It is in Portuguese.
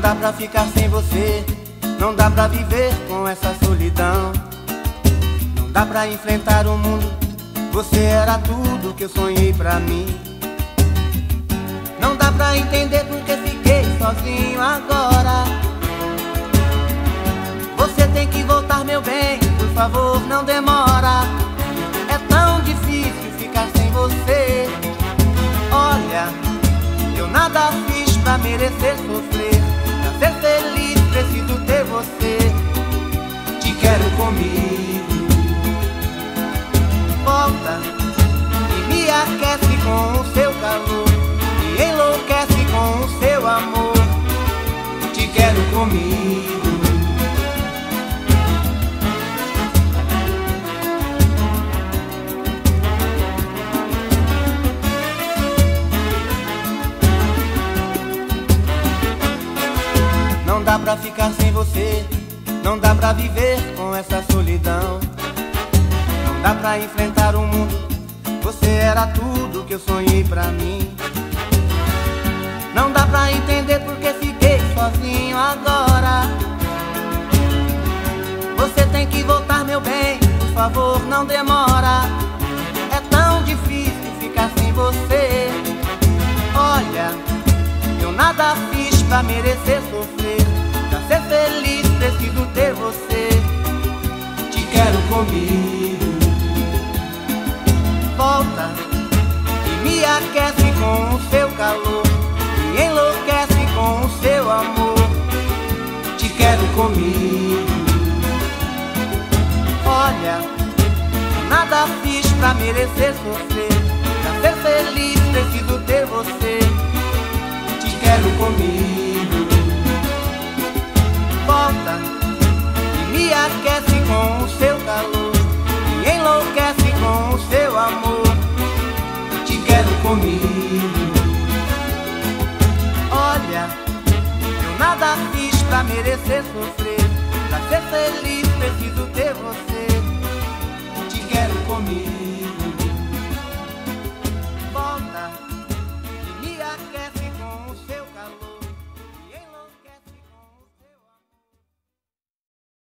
pra ficar sem você, não dá pra viver com essa solidão. Não dá pra enfrentar o mundo, você era tudo que eu sonhei pra mim. Não dá pra entender porque fiquei sozinho agora. Você tem que voltar, meu bem, por favor, não demora. É tão difícil ficar sem você. Olha, eu nada fiz pra merecer sofrer. Ser feliz, preciso ter você. Te quero comigo. Volta e me aquece com o seu calor. Me enlouquece com o seu amor. Te quero comigo. Dá pra ficar sem você, não dá pra viver com essa solidão. Não dá pra enfrentar o mundo, você era tudo que eu sonhei pra mim. Não dá pra entender porque fiquei sozinho agora. Você tem que voltar, meu bem, por favor, não demora. É tão difícil ficar sem você. Olha, eu nada fiz pra merecer sofrer. Ser feliz, preciso ter você. Te quero comigo. Volta e me aquece com o seu calor. Me enlouquece com o seu amor. Te quero comigo. Olha, nada fiz pra merecer sofrer. Pra ser feliz, pra merecer sofrer. Pra ser feliz,